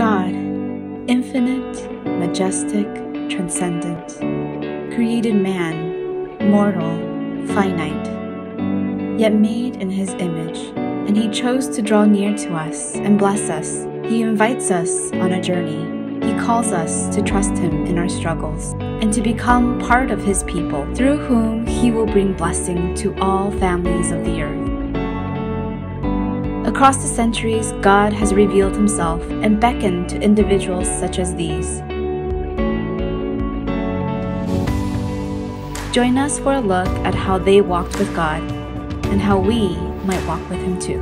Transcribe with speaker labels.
Speaker 1: God, infinite, majestic, transcendent, created man, mortal, finite, yet made in his image, and he chose to draw near to us and bless us. He invites us on a journey. He calls us to trust him in our struggles and to become part of his people, through whom he will bring blessing to all families of the earth. Across the centuries, God has revealed himself and beckoned to individuals such as these. Join us for a look at how they walked with God and how we might walk with him too.